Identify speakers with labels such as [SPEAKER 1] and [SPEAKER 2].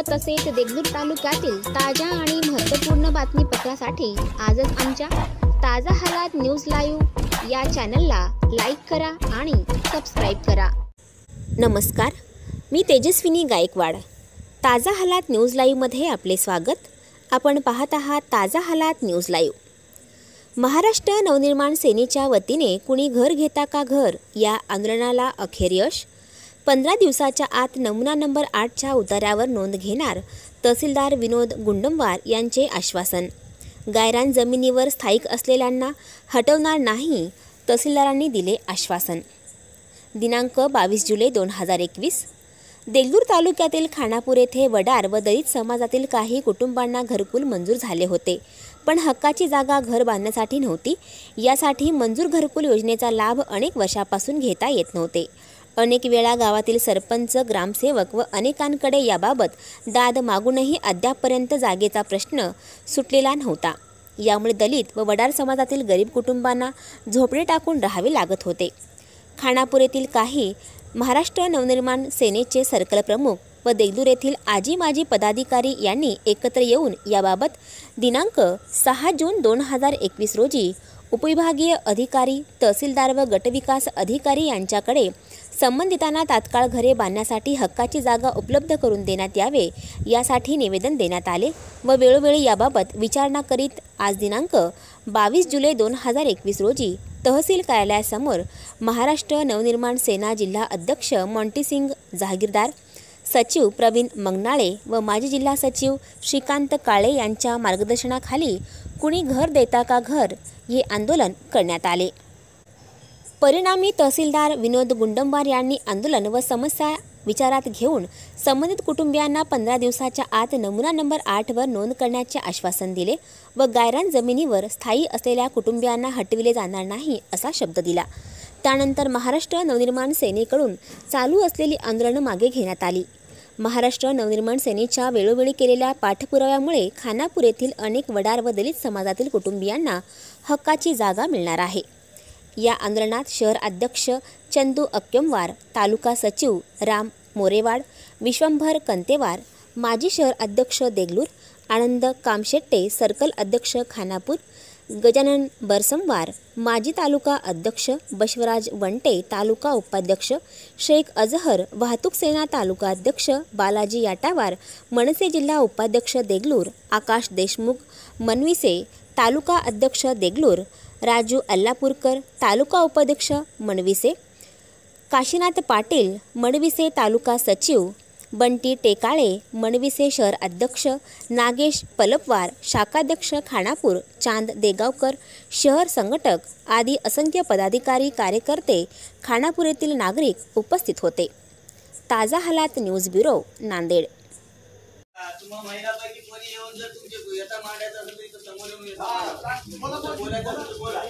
[SPEAKER 1] व तसेच देगलूर तालुक्यातील ताज्या आणि महत्त्वपूर्ण बातमीपत्रासाठी आजच आमच्या ताजा हालात न्यूज लाईव्ह या चॅनलला लाईक करा आणि सबस्क्राईब करा. नमस्कार मी तेजस्विनी गायकवाड. ताजा हालात न्यूज लाईव्हमध्ये आपले स्वागत. आपण पाहत आहात ताजा हालात न्यूज लाईव्ह. महाराष्ट्र नवनिर्माण सेनेच्या वतीने कुणी घर घेता का घर या आंदोलनाला अखेर यश? पंधरा दिवसाच्या आत नमुना नंबर आठच्या उतार्यावर नोंद घेणार तहसीलदार विनोद गुंडमवार यांचे आश्वासन. गायरान जमिनीवर स्थायिक असलेल्यांना हटवणार नाही तहसीलदारांनी दिले आश्वासन. दिनांक बावीस जुलै दोन हजार एकवीस. देगलूर तालुक्यातील खानापूर येथे वडार व दलित समाजातील काही कुटुंबांना घरकुल मंजूर झाले होते पण हक्काची जागा घर बांधण्यासाठी नव्हती. यासाठी मंजूर घरकुल योजनेचा लाभ अनेक वर्षापासून घेता येत नव्हते. अनेक वेळा गावातील सरपंच ग्रामसेवक व अनेकांकडे याबाबत दाद मागूनही अद्यापपर्यंत जागेचा प्रश्न सुटलेला नव्हता. यामुळे दलित व वडार समाजातील गरीब कुटुंबांना झोपडे टाकून राहावे लागत होते. खानापूर येथील काही महाराष्ट्र नवनिर्माण सेनेचे सर्कल प्रमुख व देगदूर येथील आजी माजी पदाधिकारी यांनी एकत्र येऊन याबाबत दिनांक सहा जून दोन हजार एकवीस रोजी उपविभागीय अधिकारी तहसीलदार व गटविकास अधिकारी यांच्याकडे संबंधितांना तात्काळ घरे बांधण्यासाठी हक्काची जागा उपलब्ध करून देण्यात यावे यासाठी निवेदन देण्यात आले व वेळोवेळी याबाबत विचारणा करीत आज दिनांक बावीस जुलै दोन हजार एकवीस रोजी तहसील कार्यालयासमोर महाराष्ट्र नवनिर्माण सेना जिल्हा अध्यक्ष मॉन्टीसिंग जहागीरदार सचिव प्रवीण मंगनाळे व माजी जिल्हा सचिव श्रीकांत काळे यांच्या मार्गदर्शनाखाली कुणी घर देता का घर हे आंदोलन करण्यात आले. परिणामी तहसीलदार विनोद गुंडंबार यांनी आंदोलन व समस्या विचारात घेऊन संबंधित कुटुंबियांना पंधरा दिवसाच्या आत नमुना नंबर आठवर नोंद करण्याचे आश्वासन दिले व गायरान जमिनीवर स्थायी असलेल्या कुटुंबियांना हटविले जाणार नाही असा शब्द दिला. त्यानंतर महाराष्ट्र नवनिर्माण सेनेकडून चालू असलेली आंदोलनं मागे घेण्यात आली. महाराष्ट्र नवनिर्माण सेनेच्या वेळोवेळी केलेल्या पाठपुराव्यामुळे खानापूर येथील अनेक वडार व दलित समाजातील कुटुंबियांना हक्काची जागा मिळणार आहे. या आंदोलनात शहर अध्यक्ष चंदू अक्यमवार तालुका सचिव राम मोरेवाड विश्वंभर कंतेवार माजी शहर अध्यक्ष देगलूर आनंद कामशेट्टे सर्कल अध्यक्ष खानापूर गजानन बरसमवार माजी तालुका अध्यक्ष बशवराज वंटे तालुका उपाध्यक्ष शेख अजहर वाहतूक सेना तालुका अध्यक्ष बालाजी याटावार मनसे जिल्हा उपाध्यक्ष देगलूर आकाश देशमुख मनविसे तालुका अध्यक्ष देगलूर राजू अल्लापूरकर तालुका उपाध्यक्ष मनविसे काशीनाथ पाटील मनविसे तालुका सचिव बंटी टेकाळे मनविसे शहर अध्यक्ष नागेश पलपवार शाखाध्यक्ष खानापूर चांद देगावकर शहर संघटक आदी असंख्य पदाधिकारी कार्यकर्ते खानापूर येथील नागरिक उपस्थित होते. ताजा हालात न्यूज ब्युरो नांदेड.
[SPEAKER 2] तुम्हाला कोणी येऊन जर तुमचे मांडायचं असेल तर समोर येऊन येतो. बोलायचं बोला.